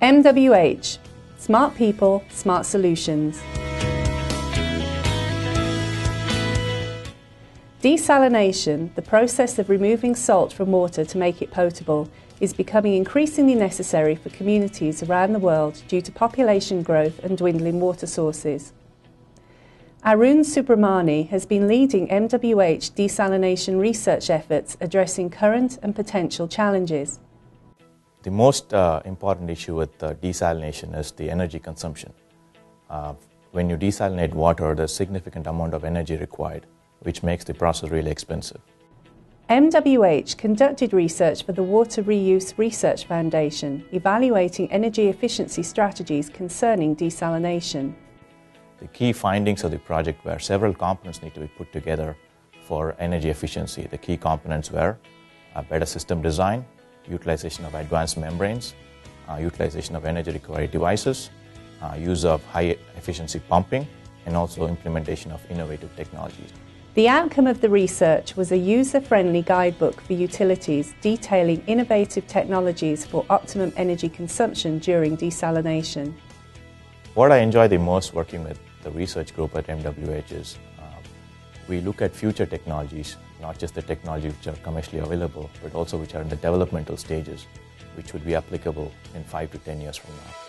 MWH Smart People, Smart Solutions. Desalination, the process of removing salt from water to make it potable, is becoming increasingly necessary for communities around the world due to population growth and dwindling water sources. Arun Subramani has been leading MWH desalination research efforts addressing current and potential challenges. The most uh, important issue with uh, desalination is the energy consumption. Uh, when you desalinate water, there's a significant amount of energy required which makes the process really expensive. MWH conducted research for the Water Reuse Research Foundation, evaluating energy efficiency strategies concerning desalination. The key findings of the project were several components need to be put together for energy efficiency. The key components were a better system design, utilization of advanced membranes, uh, utilization of energy recovery devices, uh, use of high efficiency pumping, and also implementation of innovative technologies. The outcome of the research was a user-friendly guidebook for utilities detailing innovative technologies for optimum energy consumption during desalination. What I enjoy the most working with the research group at MWH is we look at future technologies, not just the technologies which are commercially available, but also which are in the developmental stages, which would be applicable in five to ten years from now.